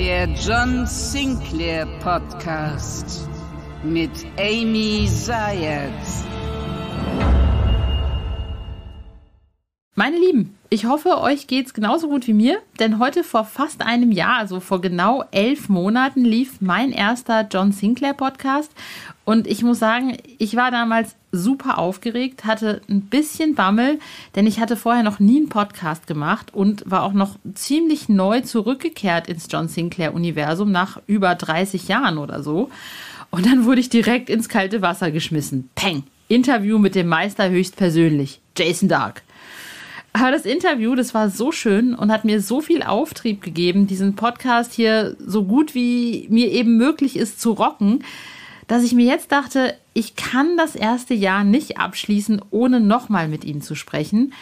Der John Sinclair Podcast mit Amy Zayat. Meine Lieben, ich hoffe, euch geht's genauso gut wie mir, denn heute vor fast einem Jahr, also vor genau elf Monaten, lief mein erster John Sinclair Podcast. Und ich muss sagen, ich war damals super aufgeregt, hatte ein bisschen Bammel, denn ich hatte vorher noch nie einen Podcast gemacht und war auch noch ziemlich neu zurückgekehrt ins John Sinclair Universum nach über 30 Jahren oder so. Und dann wurde ich direkt ins kalte Wasser geschmissen. Peng! Interview mit dem Meister höchstpersönlich, Jason Dark. Aber das Interview, das war so schön und hat mir so viel Auftrieb gegeben, diesen Podcast hier so gut wie mir eben möglich ist zu rocken, dass ich mir jetzt dachte, ich kann das erste Jahr nicht abschließen, ohne nochmal mit Ihnen zu sprechen.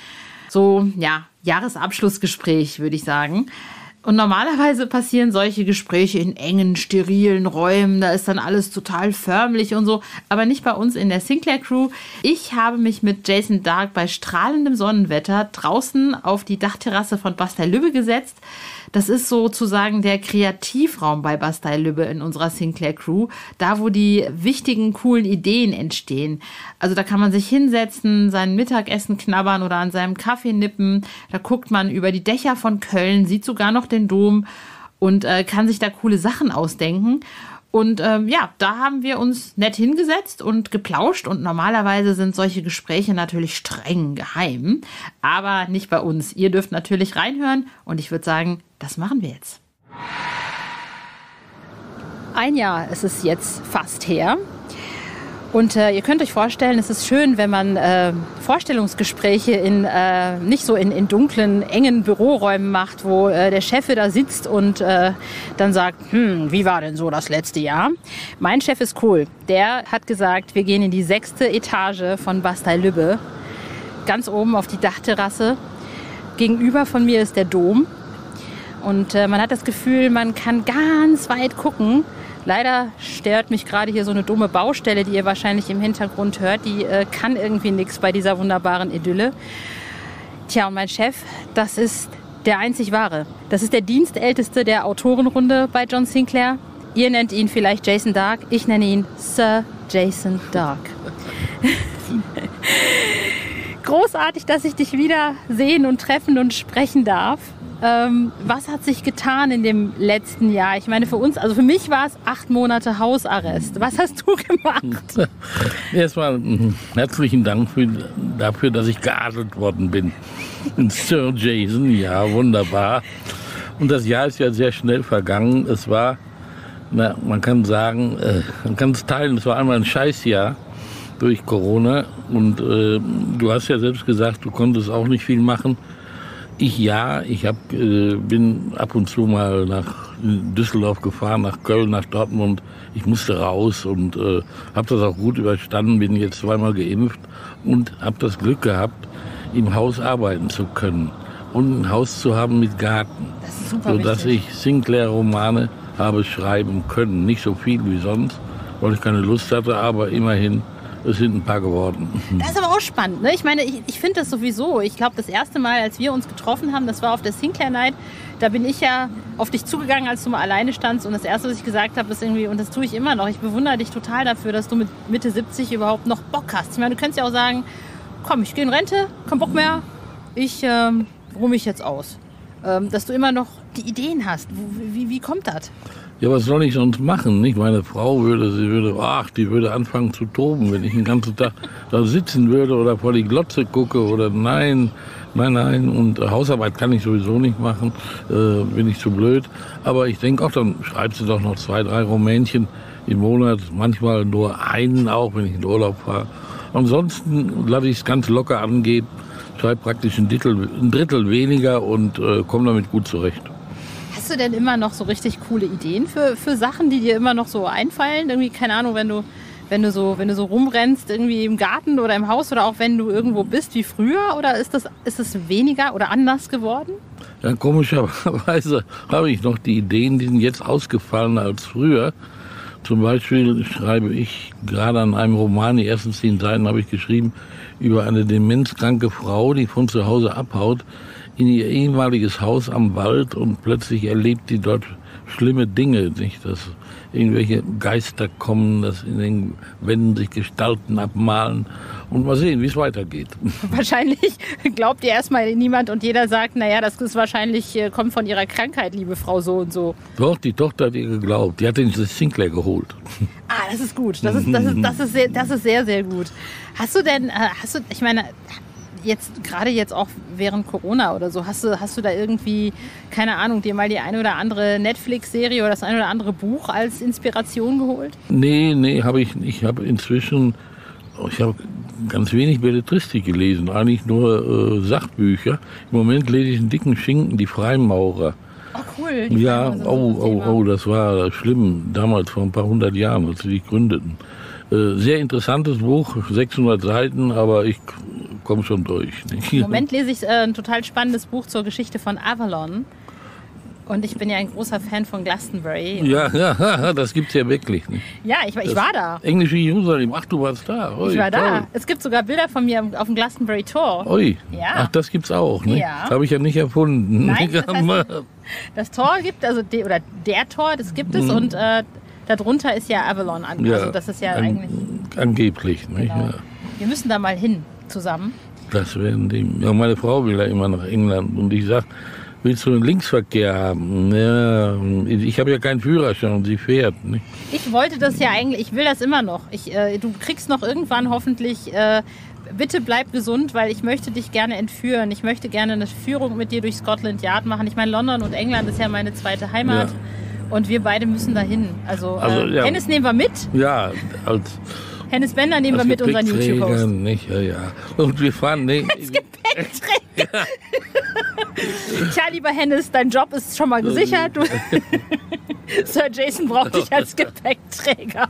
So, ja, Jahresabschlussgespräch, würde ich sagen. Und normalerweise passieren solche Gespräche in engen, sterilen Räumen. Da ist dann alles total förmlich und so. Aber nicht bei uns in der Sinclair Crew. Ich habe mich mit Jason Dark bei strahlendem Sonnenwetter draußen auf die Dachterrasse von Bastei Lübbe gesetzt. Das ist sozusagen der Kreativraum bei Bastei Lübbe in unserer Sinclair Crew. Da, wo die wichtigen, coolen Ideen entstehen. Also da kann man sich hinsetzen, sein Mittagessen knabbern oder an seinem Kaffee nippen. Da guckt man über die Dächer von Köln, sieht sogar noch den Dom und äh, kann sich da coole Sachen ausdenken. Und ähm, ja, da haben wir uns nett hingesetzt und geplauscht. Und normalerweise sind solche Gespräche natürlich streng geheim, aber nicht bei uns. Ihr dürft natürlich reinhören und ich würde sagen, das machen wir jetzt. Ein Jahr ist es jetzt fast her. Und äh, ihr könnt euch vorstellen, es ist schön, wenn man äh, Vorstellungsgespräche in äh, nicht so in, in dunklen, engen Büroräumen macht, wo äh, der Chef da sitzt und äh, dann sagt, hm, wie war denn so das letzte Jahr? Mein Chef ist cool. Der hat gesagt, wir gehen in die sechste Etage von Bastei Lübbe, ganz oben auf die Dachterrasse. Gegenüber von mir ist der Dom. Und äh, man hat das Gefühl, man kann ganz weit gucken Leider stört mich gerade hier so eine dumme Baustelle, die ihr wahrscheinlich im Hintergrund hört. Die äh, kann irgendwie nichts bei dieser wunderbaren Idylle. Tja, und mein Chef, das ist der einzig wahre. Das ist der Dienstälteste der Autorenrunde bei John Sinclair. Ihr nennt ihn vielleicht Jason Dark, ich nenne ihn Sir Jason Dark. Großartig, dass ich dich wieder sehen und treffen und sprechen darf. Ähm, was hat sich getan in dem letzten Jahr? Ich meine, für uns, also für mich war es acht Monate Hausarrest. Was hast du gemacht? Erstmal mhm, herzlichen Dank für, dafür, dass ich geadelt worden bin. Sir Jason, ja, wunderbar. Und das Jahr ist ja sehr schnell vergangen. Es war, na, man kann sagen, äh, man kann es teilen, es war einmal ein Scheißjahr durch Corona. Und äh, du hast ja selbst gesagt, du konntest auch nicht viel machen. Ich ja, ich hab, äh, bin ab und zu mal nach Düsseldorf gefahren, nach Köln, nach Dortmund. Ich musste raus und äh, habe das auch gut überstanden, bin jetzt zweimal geimpft und habe das Glück gehabt, im Haus arbeiten zu können und ein Haus zu haben mit Garten, sodass wichtig. ich Sinclair-Romane habe schreiben können. Nicht so viel wie sonst, weil ich keine Lust hatte, aber immerhin es sind ein paar geworden. Das ist aber auch spannend. Ne? Ich meine, ich, ich finde das sowieso. Ich glaube, das erste Mal, als wir uns getroffen haben, das war auf der Sinclair Night. Da bin ich ja auf dich zugegangen, als du mal alleine standst. Und das Erste, was ich gesagt habe, ist irgendwie, und das tue ich immer noch, ich bewundere dich total dafür, dass du mit Mitte 70 überhaupt noch Bock hast. Ich meine, du könntest ja auch sagen, komm, ich gehe in Rente, kein Bock mehr, ich ähm, ruhe mich jetzt aus. Ähm, dass du immer noch die Ideen hast. Wie, wie, wie kommt das? Ja, was soll ich sonst machen? Nicht meine Frau würde, sie würde, ach, die würde anfangen zu toben, wenn ich den ganzen Tag da sitzen würde oder vor die Glotze gucke oder nein, nein, nein. Und Hausarbeit kann ich sowieso nicht machen, äh, bin ich zu blöd. Aber ich denke auch, dann schreibt sie doch noch zwei, drei Rumänchen im Monat, manchmal nur einen auch, wenn ich in Urlaub fahre. Ansonsten lasse ich es ganz locker angehen, schreibe praktisch ein Drittel, ein Drittel weniger und äh, komme damit gut zurecht. Hast du denn immer noch so richtig coole Ideen für, für Sachen, die dir immer noch so einfallen? Irgendwie, keine Ahnung, wenn du, wenn du so, wenn du so rumrennst, irgendwie im Garten oder im Haus oder auch wenn du irgendwo bist wie früher? Oder ist das, ist das weniger oder anders geworden? Ja, komischerweise habe ich noch die Ideen, die sind jetzt ausgefallen als früher. Zum Beispiel schreibe ich gerade an einem Roman, die ersten zehn Seiten habe ich geschrieben, über eine demenzkranke Frau, die von zu Hause abhaut, in ihr ehemaliges Haus am Wald und plötzlich erlebt sie dort schlimme Dinge, nicht? Dass irgendwelche Geister kommen, dass in den Wänden sich Gestalten abmalen und mal sehen, wie es weitergeht. Wahrscheinlich glaubt ihr erstmal niemand und jeder sagt, naja, das ist wahrscheinlich, äh, kommt von ihrer Krankheit, liebe Frau so und so. Doch, die Tochter hat ihr geglaubt. Die hat den Sinclair geholt. Ah, das ist gut. Das ist, das ist, das ist, sehr, das ist sehr, sehr gut. Hast du denn, äh, hast du, ich meine, jetzt gerade jetzt auch während Corona oder so, hast du, hast du da irgendwie, keine Ahnung, dir mal die eine oder andere Netflix-Serie oder das eine oder andere Buch als Inspiration geholt? Nee, nee, habe ich nicht. Ich habe inzwischen, ich habe ganz wenig Belletristik gelesen, eigentlich nur äh, Sachbücher. Im Moment lese ich einen dicken Schinken, die Freimaurer. Oh, cool. Ja, oh, oh, oh, das war schlimm, damals vor ein paar hundert Jahren, als sie sich gründeten. Äh, sehr interessantes Buch, 600 Seiten, aber ich komme schon durch. Nicht? Im Moment lese ich äh, ein total spannendes Buch zur Geschichte von Avalon. Und ich bin ja ein großer Fan von Glastonbury. Ja, ja, das gibt's ja wirklich. Nicht? Ja, ich, ich war da. Englische Jerusalem, ach, du warst da. Ui, Ich war da. toll. Es gibt sogar Bilder von mir auf dem Glastonbury Tor. Ui, Ja. ach, das gibt's auch. Ne? Ja. Das habe ich ja nicht erfunden. Nein, das heißt- Das Tor gibt, also de, oder der Tor, das gibt es und äh, darunter ist ja Avalon. An, Mhm. ja, also das ist ja an, eigentlich. Angeblich. Nicht? Genau. Ja. Wir müssen da mal hin zusammen. Das werden die. Ja, meine Frau will ja immer nach England und ich sag, willst du einen Linksverkehr haben? Ja, ich habe ja keinen Führerschein und sie fährt. Nicht? Ich wollte das ja eigentlich, ich will das immer noch. Ich, äh, du kriegst noch irgendwann hoffentlich, äh, bitte bleib gesund, weil ich möchte dich gerne entführen. Ich möchte gerne eine Führung mit dir durch Scotland Yard machen. Ich meine, London und England ist ja meine zweite Heimat. Ja. Und wir beide müssen dahin. Also, Also, äh, ja. Hennes nehmen wir mit. Ja, als, Hennes Bender nehmen wir als mit unseren Gepäckträger, YouTube-Host. nicht? Ja, ja. Und wir fahren, nee, Tja, lieber Hennes, dein Job ist schon mal gesichert. Du Sir Jason braucht dich als Gepäckträger.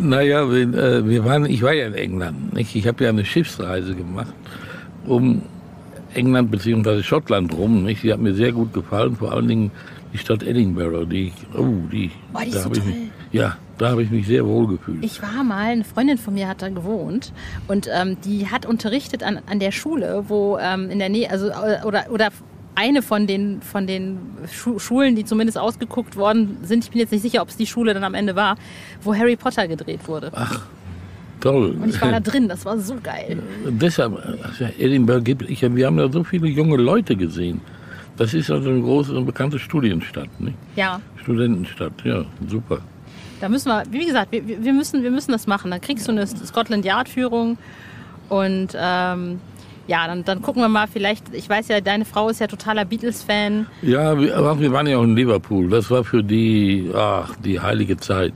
Naja, wir, äh, wir waren, ich war ja in England. Nicht? Ich habe ja eine Schiffsreise gemacht um England bzw. Schottland rum. Nicht? Die hat mir sehr gut gefallen, vor allen Dingen die Stadt Edinburgh. Die, oh, die, Boah, die ist da so habe ich toll. ja, da habe ich mich sehr wohl gefühlt. Ich war mal, eine Freundin von mir hat da gewohnt und ähm, die hat unterrichtet an, an der Schule, wo ähm, in der Nähe, also äh, oder, oder eine von den, von den Schu Schulen, die zumindest ausgeguckt worden sind, ich bin jetzt nicht sicher, ob es die Schule dann am Ende war, wo Harry Potter gedreht wurde. Toll. Und ich war da drin, das war so geil. Deshalb, ach ja, Edinburgh gibt ich, wir haben da so viele junge Leute gesehen. Das ist also eine große und bekannte Studienstadt, nicht? Ja, Studentenstadt, ja, super. Da müssen wir, wie gesagt, wir, wir, müssen, wir müssen das machen. Dann kriegst du eine Scotland Yard Führung und ähm, ja, dann, dann gucken wir mal vielleicht, ich weiß ja, deine Frau ist ja totaler Beatles-Fan. Ja, wir, wir waren ja auch in Liverpool. Das war für die, ach, die heilige Zeit.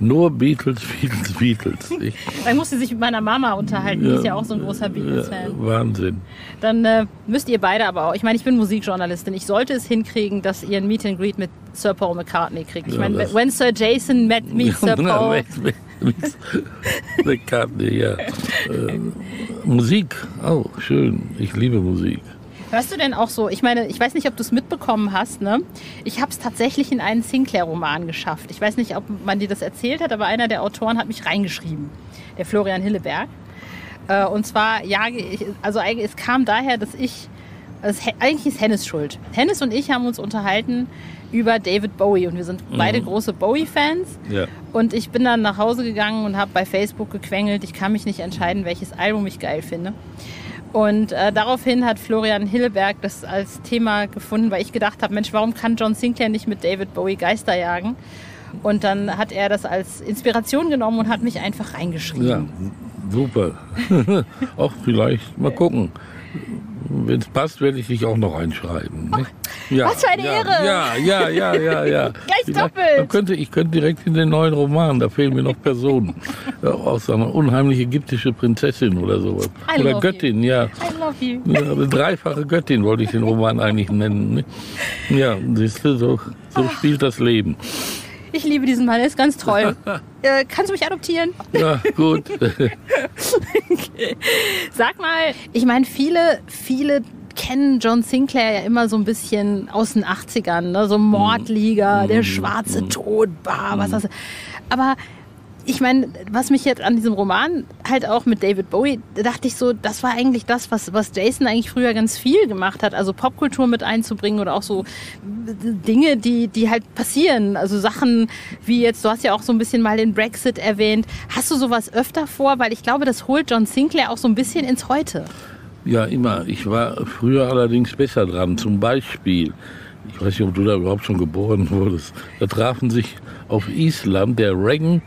Nur Beatles, Beatles, Beatles. nicht? Dann muss sie sich mit meiner Mama unterhalten, die ist ja auch so ein großer Ja, Beatles-Fan. Wahnsinn. Dann äh, müsst ihr beide aber auch, ich meine, ich bin Musikjournalistin, ich sollte es hinkriegen, dass ihr ein Meet and Greet mit Sir Paul McCartney kriegt. Ich Ja, meine, when Sir Jason met meet Sir Paul. McCartney, ja. Äh, Musik, oh, schön. Ich liebe Musik. Hörst du denn auch so, ich meine, ich weiß nicht, ob du es mitbekommen hast, ne? Ich habe es tatsächlich in einen Sinclair-Roman geschafft. Ich weiß nicht, ob man dir das erzählt hat, aber einer der Autoren hat mich reingeschrieben, der Florian Hilleberg. Äh, und zwar, ja, also es kam daher, dass ich, also eigentlich ist Hennes schuld. Hennes und ich haben uns unterhalten über David Bowie und wir sind beide große Bowie-Fans. Ja. Und ich bin dann nach Hause gegangen und habe bei Facebook gequengelt. Ich kann mich nicht entscheiden, welches Album ich geil finde. Und äh, daraufhin hat Florian Hilleberg das als Thema gefunden, weil ich gedacht habe, Mensch, warum kann John Sinclair nicht mit David Bowie Geister jagen? Und dann hat er das als Inspiration genommen und hat mich einfach reingeschrieben. Ja, super. auch vielleicht, mal gucken. Wenn es passt, werde ich dich auch noch einschreiben. nicht? Ja, was für eine ja, Ehre. Ja, ja, ja, ja, ja. Gleich Vielleicht- doppelt. Könnte, ich könnte direkt in den neuen Roman, da fehlen mir noch Personen. Ja, auch so eine unheimliche ägyptische Prinzessin oder sowas. I oder Göttin, ja. I love you. Ja, eine dreifache Göttin wollte ich den Roman eigentlich nennen. ne? Ja, siehst du, so, so spielt das Leben. Ich liebe diesen Mann, er ist ganz toll. äh, kannst du mich adoptieren? Ja, gut. Sag mal, ich meine, viele, viele kennen John Sinclair ja immer so ein bisschen aus den 80ern, ne? so Mordliga, der schwarze Tod, bah, was das. Aber ich meine, was mich jetzt an diesem Roman halt auch mit David Bowie, da dachte ich so, das war eigentlich das, was, was Jason eigentlich früher ganz viel gemacht hat. Also Popkultur mit einzubringen oder auch so Dinge, die, die halt passieren. Also Sachen wie jetzt, du hast ja auch so ein bisschen mal den Brexit erwähnt. Hast du sowas öfter vor? Weil ich glaube, das holt John Sinclair auch so ein bisschen ins Heute. Ja, immer. Ich war früher allerdings besser dran. Zum Beispiel, ich weiß nicht, ob du da überhaupt schon geboren wurdest, da trafen sich auf Island der Reagan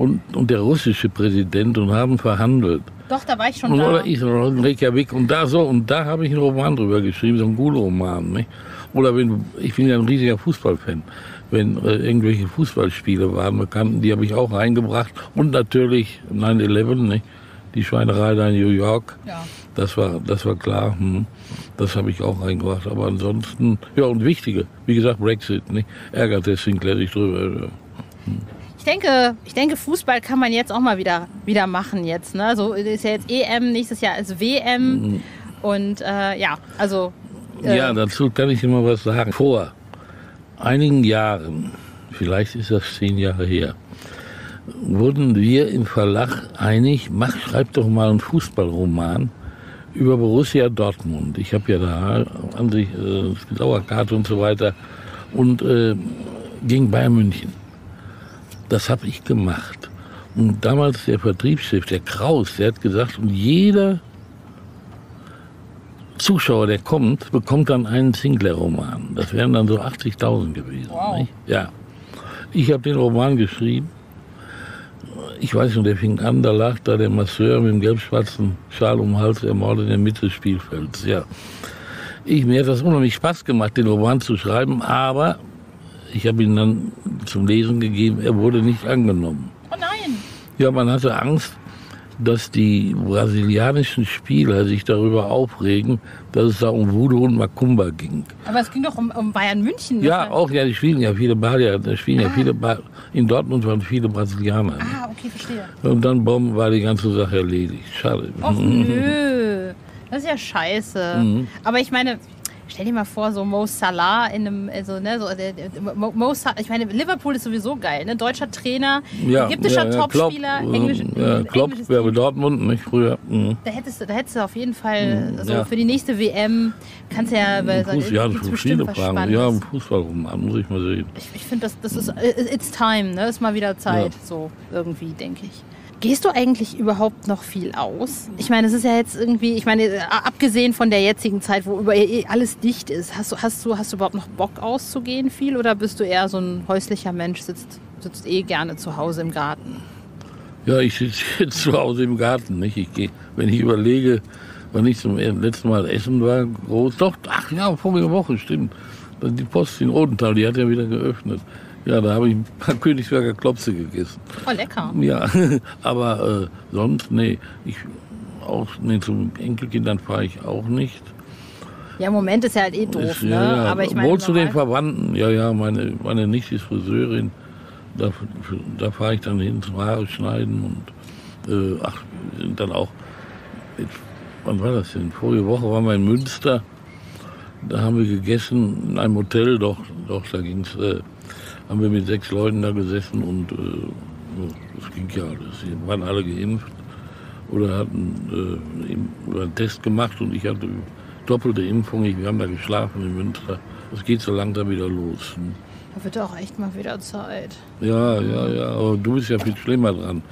und, und der russische Präsident und haben verhandelt. Doch, da war ich schon und, da. Oder in Reykjavik. Und da so, und da habe ich einen Roman drüber geschrieben, so einen Gule-Roman. Nicht? Oder wenn, ich bin ja ein riesiger Fußballfan. Wenn äh, irgendwelche Fußballspiele waren, bekannten, die habe ich auch reingebracht. Und natürlich 9-11, nicht? die Schweinerei da in New York. Ja. Das war, das war klar. Hm. Das habe ich auch reingebracht. Aber ansonsten, ja, und wichtige, wie gesagt, Brexit, nicht? ärgert der Sinclair sich drüber. Ich denke, ich denke, Fußball kann man jetzt auch mal wieder, wieder machen jetzt. Ne? So ist ja jetzt EM, nächstes Jahr ist WM. Und äh, ja, also. Äh, Ja, dazu kann ich immer was sagen. Vor einigen Jahren, vielleicht ist das zehn Jahre her, wurden wir im Verlag einig, mach, schreib doch mal einen Fußballroman über Borussia Dortmund. Ich habe ja da an sich äh, Dauerkarte und so weiter und äh, gegen Bayern München. Das habe ich gemacht. Und damals der Vertriebschef, der Kraus, der hat gesagt, und jeder Zuschauer, der kommt, bekommt dann einen Sinclair-Roman. Das wären dann so 80.000 gewesen. Wow. Ja. Ich habe den Roman geschrieben. Ich weiß nicht, der fing an, da lag da der Masseur mit dem gelb-schwarzen Schal um den Hals ermordet in der Mitte des Spielfelds. Ja. Ich, mir hat das unheimlich Spaß gemacht, den Roman zu schreiben, aber ich habe ihn dann zum Lesen gegeben, er wurde nicht angenommen. Oh nein! Ja, man hatte Angst, dass die brasilianischen Spieler sich darüber aufregen, dass es da um Voodoo und Macumba ging. Aber es ging doch um, um Bayern München. Ja, war- auch, ja, die spielen ja viele Badier, da spielen ja viele ba in Dortmund waren viele Brasilianer. Ah, okay, verstehe. Und dann bumm, war die ganze Sache erledigt. Schade. Och nö, das ist ja scheiße. Mhm. Aber ich meine, stell dir mal vor, so Mo Salah in einem, also, ne, so, der, Mo, Mo Salah, ich meine, Liverpool ist sowieso geil, ne? Deutscher Trainer, Ja, ägyptischer ja, ja, Topspieler, Klopp, Englisch, Ja, Klopp wäre bei. Dortmund, nicht früher. Mhm. Da hättest, du, da hättest du auf jeden Fall, so ja. für die nächste WM, kannst du ja, bei Fuß, ja, gibt's für bestimmt viele Fragen. Ja, ein Fußballroman, muss ich mal sehen. Ich, ich finde, das, das ist, äh, it's time, ne? Ist mal wieder Zeit, Ja. so irgendwie, denke ich. Gehst du eigentlich überhaupt noch viel aus? Ich meine, es ist ja jetzt irgendwie, ich meine, äh, abgesehen von der jetzigen Zeit, wo über eh alles dicht ist, hast du, hast du, hast du überhaupt noch Bock auszugehen viel oder bist du eher so ein häuslicher Mensch, sitzt, sitzt eh gerne zu Hause im Garten? Ja, ich sitze zu Hause im Garten. Nicht? Ich geh, wenn ich überlege, wann ich zum letzten Mal essen war, groß. Doch, ach ja, vorige Woche, stimmt. Die Post in Odenthal, die hat ja wieder geöffnet. Ja, da habe ich ein paar Königsberger Klopse gegessen. Oh, lecker. Ja, aber äh, sonst, nee, ich auch, nee, zum Enkelkindern fahre ich auch nicht. Ja, im Moment ist ja halt eh doof, Ist, ne? ja, ja. Aber ich meine, Wohl zu den Verwandten, ja, ja, meine, meine Nichte ist Friseurin. Da, da fahre ich dann hin zum Haare schneiden und äh, ach, wir sind dann auch, jetzt, wann war das denn? Vorige Woche waren wir in Münster. Da haben wir gegessen in einem Hotel, doch, doch, da ging's, äh, haben wir mit sechs Leuten da gesessen und äh, ja, das ging ja alles. Die waren alle geimpft oder hatten äh, im- oder einen Test gemacht und ich hatte doppelte Impfung. Ich, wir haben da geschlafen in Münster. Es geht so langsam wieder los. Da wird auch echt mal wieder Zeit. Ja, ja, ja, aber du bist ja viel schlimmer dran.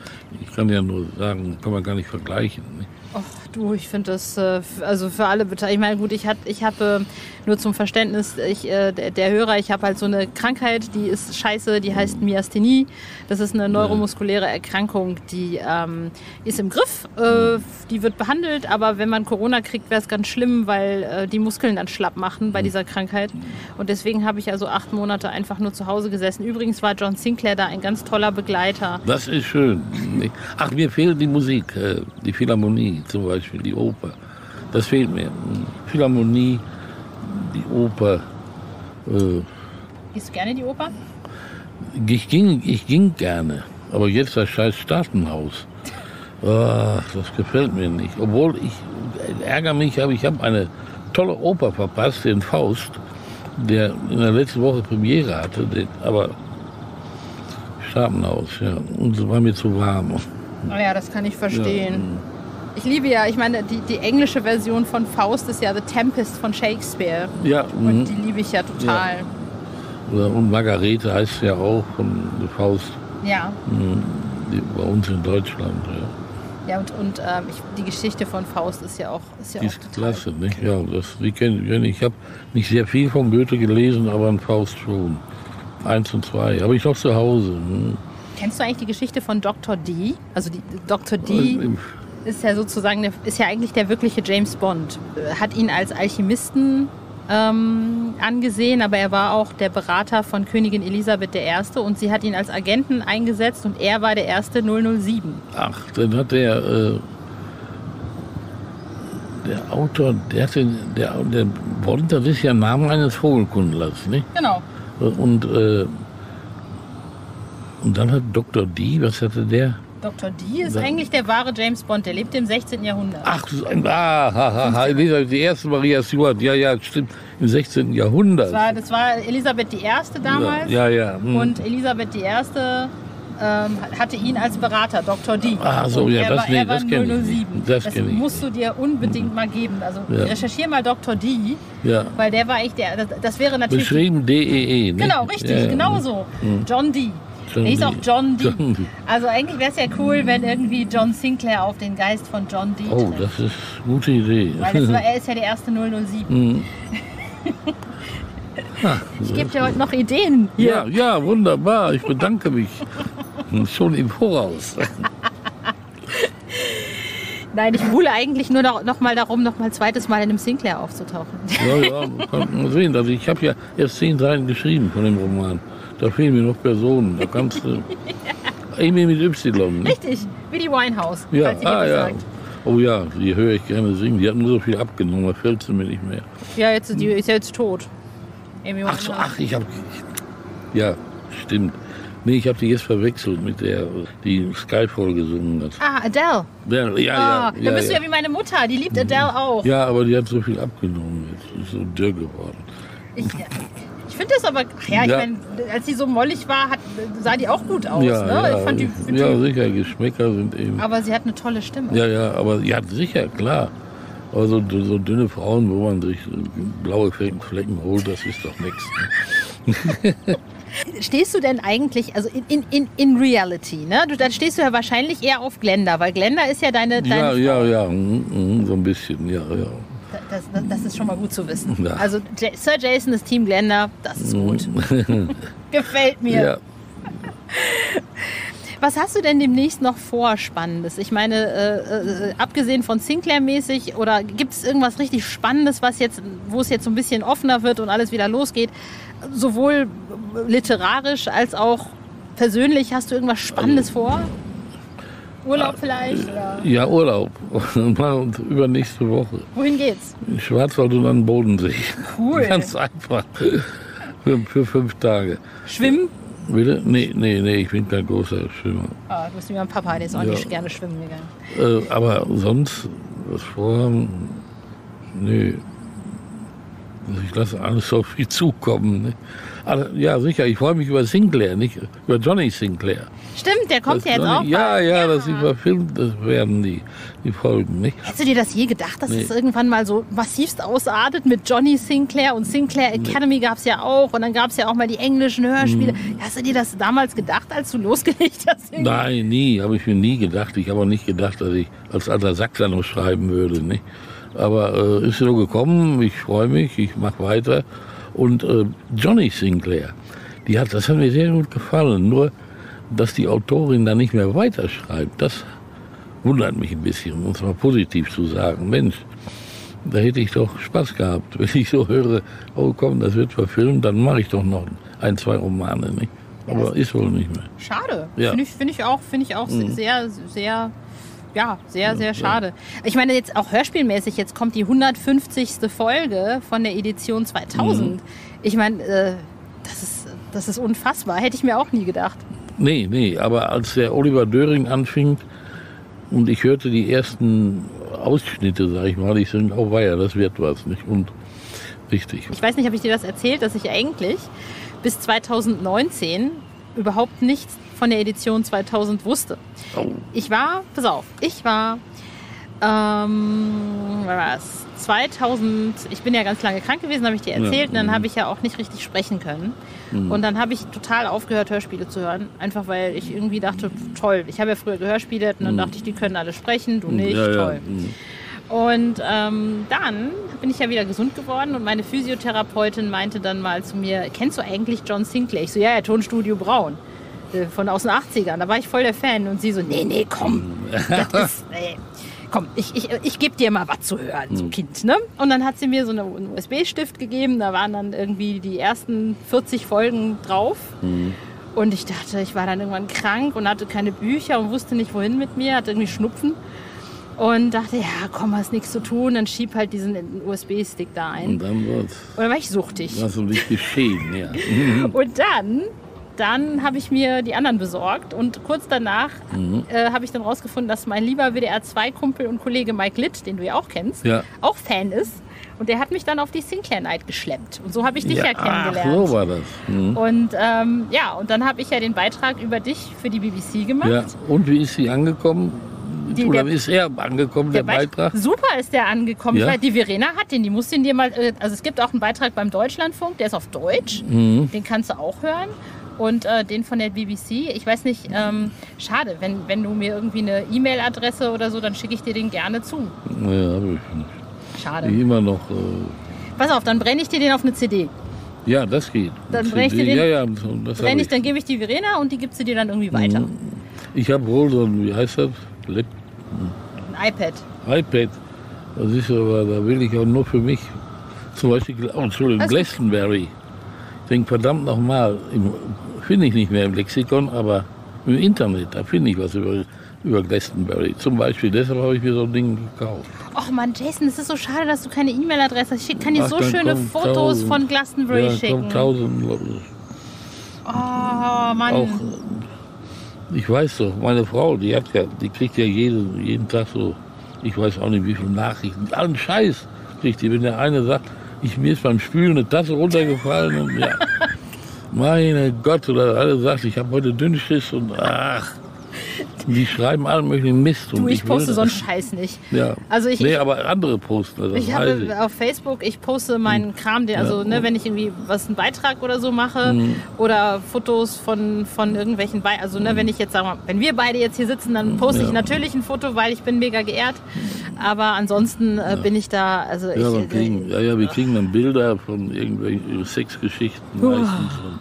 Ich kann ja nur sagen, kann man gar nicht vergleichen. Ne? Ach du, ich finde das, äh, also für alle Beteiligten, ich meine, gut, ich, hat, ich habe äh, nur zum Verständnis, ich, äh, der, der Hörer, ich habe halt so eine Krankheit, die ist scheiße, die heißt Myasthenie. Das ist eine neuromuskuläre Erkrankung, die ähm, ist im Griff, äh, die wird behandelt, aber wenn man Corona kriegt, wäre es ganz schlimm, weil äh, die Muskeln dann schlapp machen bei dieser Krankheit. Und deswegen habe ich also acht Monate einfach nur zu Hause gesessen. Übrigens war John Sinclair da ein ganz toller Begleiter. Das ist schön. Ach, mir fehlt die Musik, äh, die Philharmonie zum Beispiel, die Oper. Das fehlt mir. Philharmonie, die Oper. Äh, Gehst du gerne die Oper? Ich ging, ich ging gerne, aber jetzt das scheiß Staatenhaus. Ah, das gefällt mir nicht. Obwohl ich ärgere mich, aber ich habe eine tolle Oper verpasst, den Faust, der in der letzten Woche Premiere hatte, den, aber Kartenhaus, ja. Und es war mir zu warm. Naja, das kann ich verstehen. Ich liebe ja, ich meine, die, die englische Version von Faust ist ja The Tempest von Shakespeare. Ja, Und mhm. die liebe ich ja total. und Margarete heißt ja auch von Faust Ja. mhm, die, bei uns in Deutschland. Ja. Ja, und, und ähm, ich, die Geschichte von Faust ist ja auch, ist ja Die auch ist total. klasse, nicht? Ja, das, die kenn, ich. Ich habe nicht sehr viel von Goethe gelesen, aber ein Faust schon. Eins und zwei. Habe ich noch zu Hause. Hm. Kennst du eigentlich die Geschichte von Dr. D? Also die Dr. D Im- ist ja sozusagen, ist ja eigentlich der wirkliche James Bond. Hat ihn als Alchemisten ähm, angesehen, aber er war auch der Berater von Königin Elisabeth I. und sie hat ihn als Agenten eingesetzt und er war der erste 007. Ach, dann hat der, äh, der Autor, der hat den, der, der Bond, das ist ja Name eines Vogelkundlers, nicht? Genau. Und, äh, und dann hat Dr. D, was hatte der? Dr. D ist eigentlich der wahre James Bond, der lebte im 16. Jahrhundert. Ach, ah, ha, ha, Elisabeth, die erste Maria Stuart, ja, ja, stimmt, im 16. Jahrhundert. Das war, das war Elisabeth I. damals Ja, ja. hm. und Elisabeth I. Ähm, hatte ihn als Berater, Dr. D. Ah, so, Und ja, das- war, nee, das kenn ich 007. nicht. Das das kenn musst du dir unbedingt mal geben. Also Ja. recherchier mal Dr. D, ja. weil der war echt der, das, das wäre natürlich... Beschrieben D-E-E, nicht? Genau, richtig, Ja, ja. genau so. John D. John der hieß auch John D. John D. Also eigentlich wäre es ja cool, wenn irgendwie John Sinclair auf den Geist von John D. Oh, trifft. das ist eine gute Idee. Weil war, er ist ja der erste 007. Hm. Ich gebe dir heute noch Ideen hier. Ja, ja, wunderbar. Ich bedanke mich. Schon im Voraus. Nein, ich buhle eigentlich nur noch, noch mal darum, noch mal zweites Mal in einem Sinclair aufzutauchen. Ja, ja, kann man sehen. Also ich habe ja erst zehn Seiten geschrieben von dem Roman. Da fehlen mir noch Personen. Da kannst du. Amy mit Y. ne? Richtig, wie die Winehouse, Ja, ah, ja. sagt. Oh ja, die höre ich gerne singen. Die hat nur so viel abgenommen, da fällt sie mir nicht mehr. Ja, jetzt ist die ist ja jetzt tot. Amy Ach so, ach, ich habe. Ja, stimmt. Nee, ich habe die jetzt verwechselt mit der, die Skyfall gesungen hat. Ah, Adele. Ja, ja, Ah, ja. da bist du ja wie meine Mutter, die liebt Adele auch. Ja, aber die hat so viel abgenommen jetzt. Ist so dürr geworden. Ich finde das aber, ach ja, ich Ja. meine, als sie so mollig war, hat, sah die auch gut aus. ja, ne? ja, ich fand die, find ja, die, sicher, Geschmäcker sind eben. aber sie hat eine tolle Stimme. Ja, ja, aber ja, sicher, klar. Aber so, so dünne Frauen, wo man sich blaue Flecken, Flecken holt, das ist doch nichts. Ne? Stehst du denn eigentlich, also in, in, in, in Reality, ne? Du, dann stehst du ja wahrscheinlich eher auf Glenda, weil Glenda ist ja deine, deine Ja, Frau. ja, ja, mm, mm, so ein bisschen, ja, ja. Das, das, das ist schon mal gut zu wissen. Ja. Also J Sir Jason ist Team Glenda, das ist gut. Gefällt mir. Ja. Was hast du denn demnächst noch vor Spannendes? Ich meine, äh, äh, abgesehen von Sinclair-mäßig oder gibt es irgendwas richtig Spannendes, was jetzt, wo es jetzt so ein bisschen offener wird und alles wieder losgeht? Sowohl literarisch als auch persönlich. Hast du irgendwas Spannendes vor? Urlaub vielleicht? Oder? Ja, Urlaub. Und übernächste Woche. Wohin geht's? In Schwarzwald und an den Bodensee. Cool. Ganz einfach. Für, für fünf Tage. Schwimmen? Bitte? Nee, nee, nee, ich bin kein großer Schwimmer. Ah, du bist wie mein Papa, der ist auch Ja. nicht gerne schwimmen gegangen. Äh, aber sonst, was vorhaben? Nö. Ich lasse alles auf mich zukommen. Ne? Aber, ja, sicher, ich freue mich über Sinclair, nicht über Johnny Sinclair. Stimmt, der kommt Das ja jetzt Johnny- auch. Ja, bald. ja, dass sie verfilmt das werden, die, die Folgen, nicht? Hättest du dir das je gedacht, dass Nee. es irgendwann mal so massivst ausartet mit Johnny Sinclair und Sinclair Academy gab es ja auch und dann gab es ja auch mal die englischen Hörspiele. Hast du dir das damals gedacht, als du losgelegt hast? irgendwie? Nein, nie, habe ich mir nie gedacht. Ich habe auch nicht gedacht, dass ich als alter Sachser noch schreiben würde. Nicht? Aber äh, ist so gekommen, ich freue mich, ich mache weiter. Und äh, Johnny Sinclair, die hat, das hat mir sehr gut gefallen. Nur, dass die Autorin da nicht mehr weiterschreibt, das wundert mich ein bisschen, um es mal positiv zu sagen. Mensch, da hätte ich doch Spaß gehabt, wenn ich so höre, oh komm, das wird verfilmt, dann mache ich doch noch ein, zwei Romane. Nicht? Aber ist wohl nicht mehr. Schade. Ja. Finde ich, finde ich auch, finde ich auch sehr, sehr, ja, sehr, sehr schade. Ich meine, jetzt auch hörspielmäßig, jetzt kommt die 150. Folge von der Edition 2000. Ich meine, äh, das ist, das ist unfassbar. Hätte ich mir auch nie gedacht. Nee, nee, aber als der Oliver Döring anfing und ich hörte die ersten Ausschnitte, sag ich mal, ich denke, oh weia, das wird was, nicht? Und richtig. Ich weiß nicht, habe ich dir das erzählt, dass ich eigentlich bis 2019 überhaupt nichts von der Edition 2000 wusste. Oh. Ich war, pass auf, ich war, ähm, das? 2000, ich bin ja ganz lange krank gewesen, habe ich dir erzählt, Ja. und dann habe ich ja auch nicht richtig sprechen können. Und dann habe ich total aufgehört, Hörspiele zu hören, einfach weil ich irgendwie dachte, toll, ich habe ja früher gehörspielt und dann dachte ich, die können alle sprechen, du nicht, ja, ja. toll. Mhm. Und ähm, dann bin ich ja wieder gesund geworden und meine Physiotherapeutin meinte dann mal zu mir, kennst du eigentlich John Sinclair? Ich so, ja, ja, Tonstudio Braun. Äh, Von aus den 80ern. Da war ich voll der Fan. Und sie so, nee, nee, komm. Das ist, nee. Komm, ich, ich, ich gebe dir mal was zu hören, so Kind. Ne? Und dann hat sie mir so eine, einen USB-Stift gegeben. Da waren dann irgendwie die ersten 40 Folgen drauf. Und ich dachte, ich war dann irgendwann krank und hatte keine Bücher und wusste nicht, wohin mit mir, hatte irgendwie Schnupfen. Und dachte, ja, komm, hast nichts zu tun, dann schieb halt diesen USB-Stick da ein. Und dann wird Und dann war ich suchtig. was um dich geschehen, ja. Und dann, dann habe ich mir die anderen besorgt und kurz danach Mhm. äh, habe ich dann rausgefunden, dass mein lieber WDR2-Kumpel und Kollege Mike Litt, den du ja auch kennst, Ja. auch Fan ist. Und der hat mich dann auf die Sinclair Night geschleppt. Und so habe ich dich ja, ja ach, kennengelernt. so war das. Mhm. Und ähm, ja, und dann habe ich ja den Beitrag über dich für die BBC gemacht. Ja. Und wie ist sie angekommen? Die- Oder der- wie ist er angekommen, der, Beit- Beitrag? Super ist der angekommen. Ja? Die Verena hat den, die muss den dir mal. äh, Also es gibt auch einen Beitrag beim Deutschlandfunk, der ist auf Deutsch. Mhm. Den kannst du auch hören. Und äh, den von der BBC, ich weiß nicht, ähm, schade, wenn, wenn du mir irgendwie eine E-Mail-Adresse oder so, dann schicke ich dir den gerne zu. Ja, hab ich nicht. Schade. Ich immer noch. Äh, Pass auf, dann brenne ich dir den auf eine CD. ja, das geht. Dann brech ich dir den- Ja, ja, das Brenne ich, ich. dann gebe ich die Verena und die gibt sie dir dann irgendwie weiter. Mhm. Ich habe wohl so ein, wie heißt das? Lap Ein iPad. iPad. Das ist aber, da will ich auch nur für mich. Zum Beispiel, oh, Entschuldigung, Also- Glastonbury. Ich denke, verdammt nochmal, finde ich nicht mehr im Lexikon, aber im Internet, da finde ich was über, über Glastonbury. Zum Beispiel, deshalb habe ich mir so ein Ding gekauft. Och Mann, Jason, es ist so schade, dass du keine E-Mail-Adresse hast. Ich kann dir Ach, so dann schöne kommen Fotos tausend. von Glastonbury ja, schicken. tausend, Oh Mann. auch, ich weiß doch, meine Frau, die hat ja, die kriegt ja jeden, jeden Tag so, ich weiß auch nicht wie viele Nachrichten, allen Scheiß kriegt die. Wenn der eine sagt, ich, mir ist beim Spülen eine Tasse runtergefallen und ja, meine Gott, oder alle sagt, ich habe heute Dünnschiss und ach, die schreiben allen möglichen Mist. und Du, ich will poste so einen Scheiß nicht. Ja. Also ich, nee, ich, aber andere posten das, ich weiß habe ich. auf Facebook, ich poste meinen Kram, den, also ne, wenn ich irgendwie was einen Beitrag oder so mache Mhm. oder Fotos von, von irgendwelchen Be also ne, wenn ich jetzt sagen wir, wenn wir beide jetzt hier sitzen, dann poste ich Ja. natürlich ein Foto, weil ich bin mega geehrt. Aber ansonsten äh, bin ich da, also ich, Ja, wir äh, kriegen, ja, ja, wir kriegen dann Bilder von irgendwelchen Sexgeschichten meistens. Und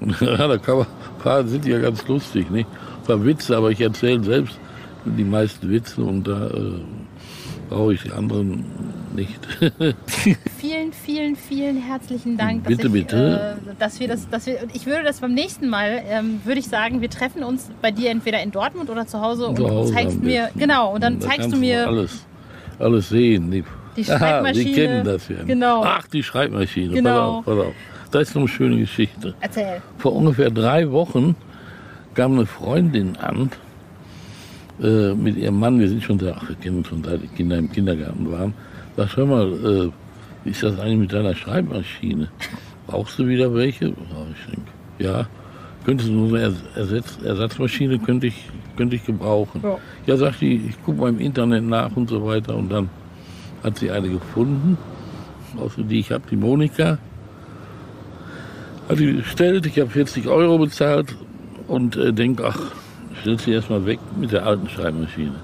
ja, da kann man, ein paar sind ja ganz lustig, nicht? Ein paar Witze, aber ich erzähle selbst die meisten Witze und da äh, brauche ich die anderen nicht. Vielen, vielen, vielen herzlichen Dank, Bitte, dass, ich, bitte. Äh, dass wir das, dass wir, ich würde das beim nächsten Mal, ähm, würde ich sagen, wir treffen uns bei dir entweder in Dortmund oder zu Hause und Zu Hause zeigst mir, genau, und dann Da zeigst du mir alles, alles sehen. Die, Die Aha, Schreibmaschine. Sie kennen das ja. Genau. Ach, die Schreibmaschine. Genau. Pass auf, pass auf. Das ist noch eine schöne Geschichte. Erzähl. Vor ungefähr drei Wochen kam eine Freundin an äh, mit ihrem Mann. Wir sind schon da, ach, wir kennen uns schon seit die Kinder im Kindergarten waren. Sag, hör mal, äh, wie ist das eigentlich mit deiner Schreibmaschine? Brauchst du wieder welche? Ja, ich denke, ja. Könntest du nur eine Ersatz, Ersatzmaschine könnte ich, könnte ich gebrauchen. Ja. Ja, sagt die, ich gucke mal im Internet nach und so weiter. Und dann hat sie eine gefunden, außer die ich habe, die Monika. Hat die bestellt, ich habe 40 Euro bezahlt und äh, denke, ach, stell sie erstmal weg mit der alten Schreibmaschine.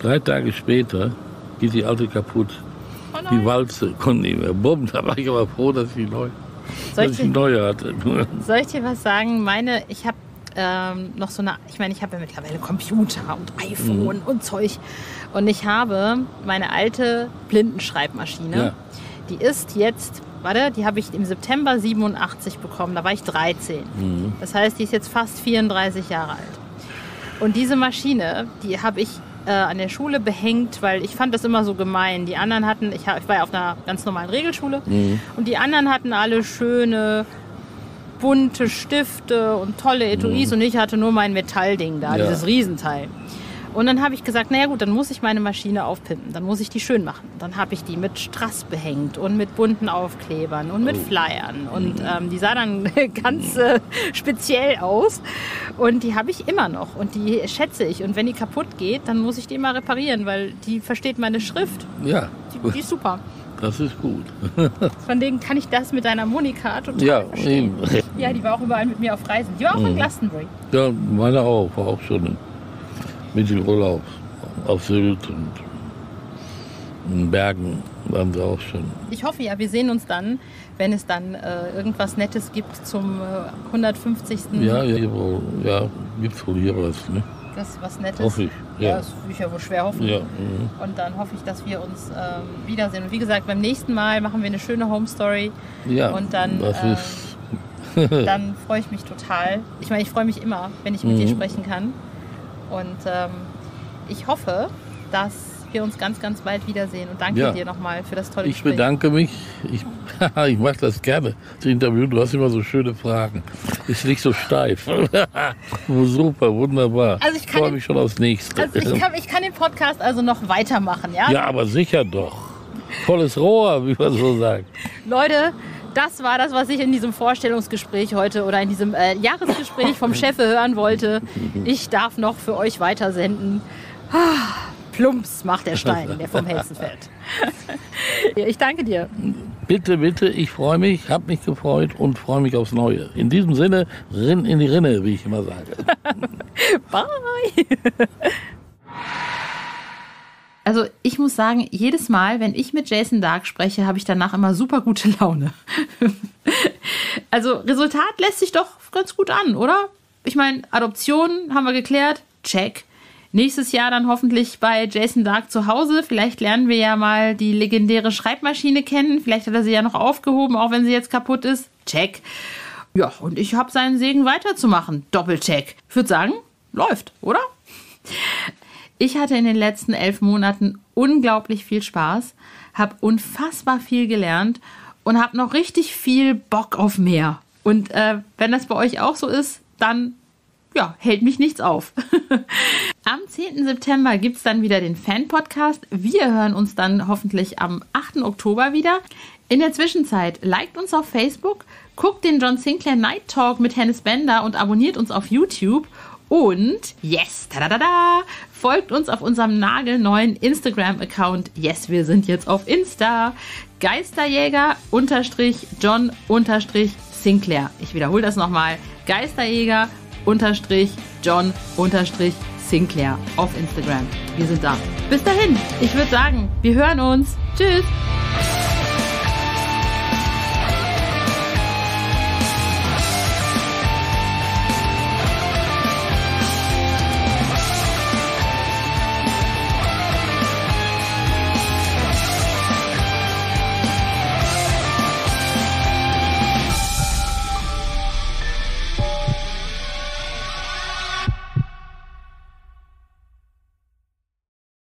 Drei Tage später geht die alte kaputt. Oh Die. Walze konnte nicht mehr. Bumm, da war ich aber froh, dass ich, neu, Soll dass ich, ich neue hatte. soll ich dir was sagen? Meine, ich habe ähm, noch so eine, ich meine, ich habe ja mittlerweile Computer und iPhone Mhm. und Zeug. Und ich habe meine alte Blindenschreibmaschine. Ja. Die ist jetzt, warte, die habe ich im September 87 bekommen. Da war ich 13. Mhm. Das heißt, die ist jetzt fast 34 Jahre alt. Und diese Maschine, die habe ich äh, an der Schule behängt, weil ich fand das immer so gemein. Die anderen hatten, ich, hab, ich war ja auf einer ganz normalen Regelschule, und die anderen hatten alle schöne bunte Stifte und tolle Etuis und ich hatte nur mein Metallding da, Ja. dieses Riesenteil. Und dann habe ich gesagt, naja gut, dann muss ich meine Maschine aufpimpen, dann muss ich die schön machen. Dann habe ich die mit Strass behängt und mit bunten Aufklebern und mit Oh. Flyern. Und ähm, die sah dann ganz äh, speziell aus. Und die habe ich immer noch und die schätze ich. Und wenn die kaputt geht, dann muss ich die immer reparieren, weil die versteht meine Schrift. Ja, Die, die ist super. das ist gut. Von denen kann ich das mit deiner Monika total Ja, verstehen. eben. Ja, die war auch überall mit mir auf Reisen. Die war auch in Glastonbury. Ja, meine auch, war auch schon in Mittelurlaub auf Sylt und in Bergen waren sie auch schon. Ich hoffe ja, wir sehen uns dann, wenn es dann äh, irgendwas Nettes gibt zum äh, 150. Ja, ja, ja, gibt's wohl hier was, ne? Das was Nettes. Hoffe ich. Ja, Ja, das ich ja wohl schwer hoffen. ja. mhm. Und dann hoffe ich, dass wir uns ähm, wiedersehen. Und wie gesagt, beim nächsten Mal machen wir eine schöne Home Story. ja Und dann, das ist, Dann freue ich mich total. Ich meine, ich freue mich immer, wenn ich mit dir Mhm. sprechen kann. Und ähm, ich hoffe, dass wir uns ganz, ganz bald wiedersehen. Und danke Ja. dir nochmal für das tolle ich Gespräch. bedanke mich. Ich, ich mache das gerne, das Interview. Du hast immer so schöne Fragen. Ist nicht so steif. Super, wunderbar. Also ich freue mich schon aufs nächste. Also ich kann, ich kann den Podcast also noch weitermachen, ja? ja, aber sicher doch. Volles Rohr, wie man so sagt. Leute, das war das, was ich in diesem Vorstellungsgespräch heute oder in diesem äh, Jahresgespräch vom Chef hören wollte. Ich darf noch für euch weitersenden. Ah, Plumps macht der Stein, der vom Helsen fällt. Ich danke dir. Bitte, bitte, ich freue mich, habe mich gefreut und freue mich aufs Neue. In diesem Sinne, rinn in die Rinne, wie ich immer sage. Bye. Also ich muss sagen, jedes Mal, wenn ich mit Jason Dark spreche, habe ich danach immer super gute Laune. also Resultat lässt sich doch ganz gut an, oder? Ich meine, Adoption haben wir geklärt, check. Nächstes Jahr dann hoffentlich bei Jason Dark zu Hause. Vielleicht lernen wir ja mal die legendäre Schreibmaschine kennen. Vielleicht hat er sie ja noch aufgehoben, auch wenn sie jetzt kaputt ist. Check. Ja, und ich habe seinen Segen weiterzumachen. Doppelcheck. Ich würde sagen, läuft, oder? Ich hatte in den letzten elf Monaten unglaublich viel Spaß, habe unfassbar viel gelernt und habe noch richtig viel Bock auf mehr. Und äh, wenn das bei euch auch so ist, dann ja, hält mich nichts auf. am 10. September gibt es dann wieder den Fan-Podcast. Wir hören uns dann hoffentlich am 8. Oktober wieder. In der Zwischenzeit liked uns auf Facebook, guckt den John Sinclair Night Talk mit Hennes Bender und abonniert uns auf YouTube. Und yes, tada, folgt uns auf unserem nagelneuen Instagram-Account. Yes, wir sind jetzt auf Insta. Geisterjäger unterstrich John unterstrich Sinclair. Ich wiederhole das nochmal. Geisterjäger unterstrich John unterstrich Sinclair auf Instagram. Wir sind da. Bis dahin, ich würde sagen, wir hören uns. Tschüss.